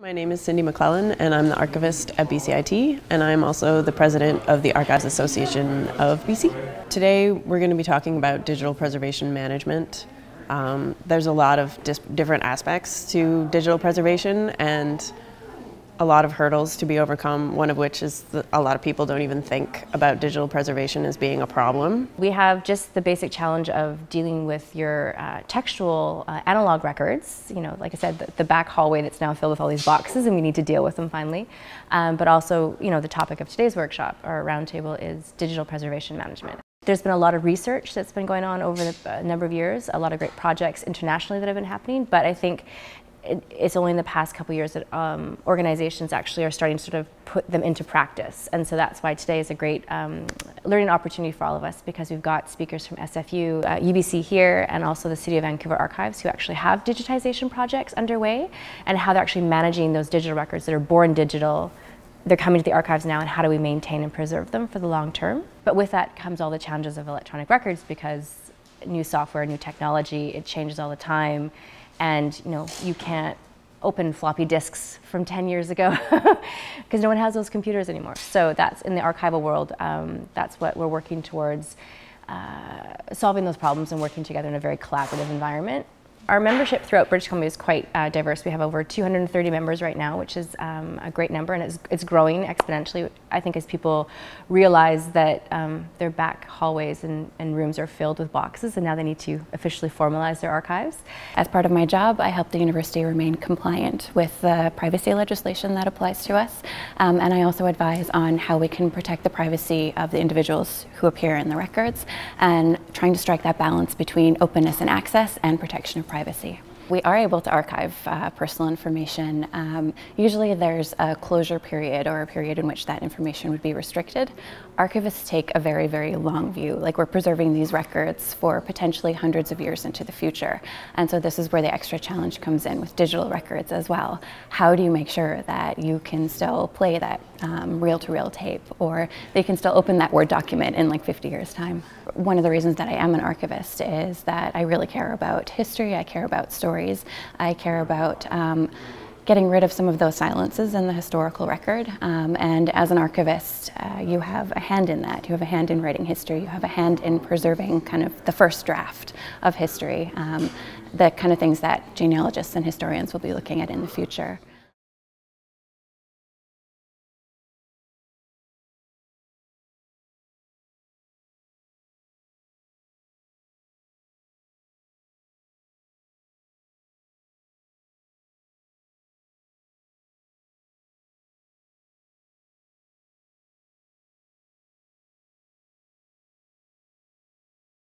My name is Cindy McClellan, and I'm the archivist at BCIT, and I'm also the president of the Archives Association of BC. Today, we're going to be talking about digital preservation management. Um, there's a lot of different aspects to digital preservation, and a lot of hurdles to be overcome, one of which is that a lot of people don't even think about digital preservation as being a problem. We have just the basic challenge of dealing with your uh, textual uh, analog records, you know, like I said, the, the, back hallway that's now filled with all these boxes and we need to deal with them finally. Um, but also, you know, the topic of today's workshop or roundtable is digital preservation management. There's been a lot of research that's been going on over the uh, number of years, a lot of great projects internationally that have been happening, but I think it, it's only in the past couple years that um, organizations actually are starting to sort of put them into practice. And so that's why today is a great um, learning opportunity for all of us because we've got speakers from SFU, uh, UBC here, and also the City of Vancouver Archives who actually have digitization projects underway and how they're actually managing those digital records that are born digital they're coming to the archives now and how do we maintain and preserve them for the long term. But with that comes all the challenges of electronic records because new software, new technology, it changes all the time and you know you can't open floppy disks from 10 years ago because no one has those computers anymore. So that's in the archival world, um, that's what we're working towards uh, solving those problems and working together in a very collaborative environment. Our membership throughout British Columbia is quite uh, diverse. We have over 230 members right now, which is um, a great number, and it's, it's, growing exponentially. I think as people realize that um, their back hallways and, and, rooms are filled with boxes, and now they need to officially formalize their archives. As part of my job, I help the university remain compliant with the privacy legislation that applies to us, um, and I also advise on how we can protect the privacy of the individuals who appear in the records, and trying to strike that balance between openness and access and protection of privacy privacy. We are able to archive uh, personal information. Um, usually there's a closure period or a period in which that information would be restricted. Archivists take a very, very long view, like we're preserving these records for potentially hundreds of years into the future. And so this is where the extra challenge comes in with digital records as well. How do you make sure that you can still play that um, reel-to-reel -reel tape or they can still open that Word document in like 50 years time? One of the reasons that I am an archivist is that I really care about history, I care about stories, stories. I care about um, getting rid of some of those silences in the historical record. Um, and as an archivist, uh, you have a hand in that. You have a hand in writing history. You have a hand in preserving kind of the first draft of history, um, the kind of things that genealogists and historians will be looking at in the future.